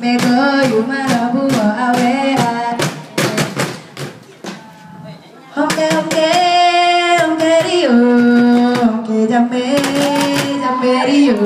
Mego yumara buwa awea Honge honge honge rio Honge jambe jambe rio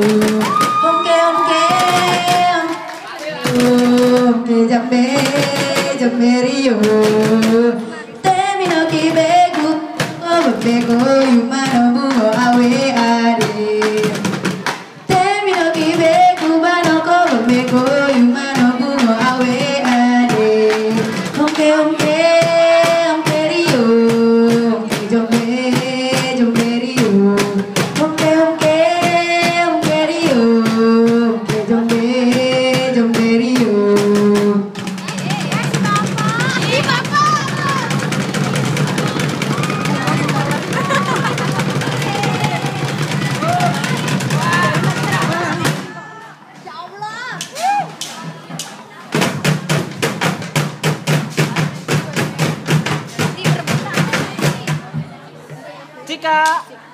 yo me, Chica.